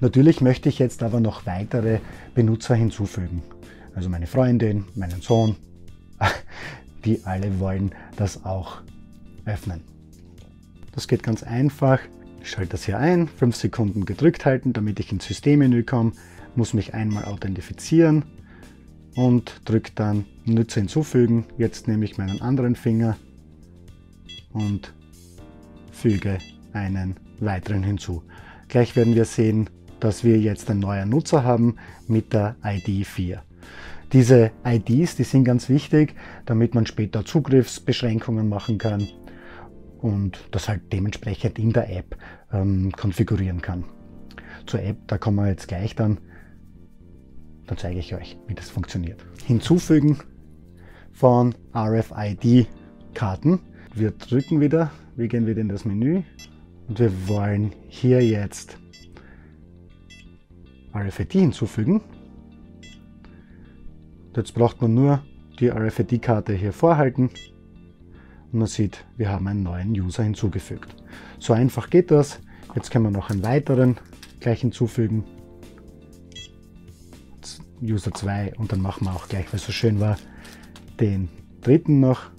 Natürlich möchte ich jetzt aber noch weitere Benutzer hinzufügen. Also meine Freundin, meinen Sohn, die alle wollen das auch öffnen. Das geht ganz einfach. Ich schalte das hier ein, 5 Sekunden gedrückt halten, damit ich ins Systemmenü komme, muss mich einmal authentifizieren und drücke dann Nutzer hinzufügen. Jetzt nehme ich meinen anderen Finger und füge einen weiteren hinzu. Gleich werden wir sehen, dass wir jetzt einen neuen Nutzer haben mit der ID 4. Diese IDs, die sind ganz wichtig, damit man später Zugriffsbeschränkungen machen kann und das halt dementsprechend in der App ähm, konfigurieren kann. Zur App, da kommen wir jetzt gleich dann. Dann zeige ich euch, wie das funktioniert. Hinzufügen von RFID-Karten. Wir drücken wieder, wir gehen wieder in das Menü und wir wollen hier jetzt RFID hinzufügen. Jetzt braucht man nur die RFID-Karte hier vorhalten und man sieht, wir haben einen neuen User hinzugefügt. So einfach geht das. Jetzt können wir noch einen weiteren gleich hinzufügen. User 2 und dann machen wir auch gleich, weil es so schön war, den dritten noch.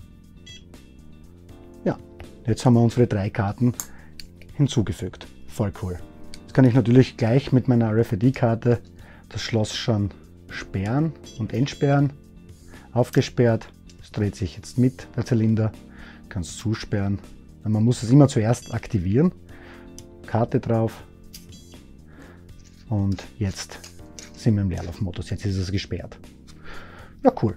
Ja, jetzt haben wir unsere drei Karten hinzugefügt. Voll cool. Jetzt kann ich natürlich gleich mit meiner RFID-Karte das Schloss schon sperren und entsperren. Aufgesperrt. Es dreht sich jetzt mit, der Zylinder. Kann es zusperren. Man muss es immer zuerst aktivieren. Karte drauf. Und jetzt sind wir im Leerlaufmodus. Jetzt ist es gesperrt. Ja, cool.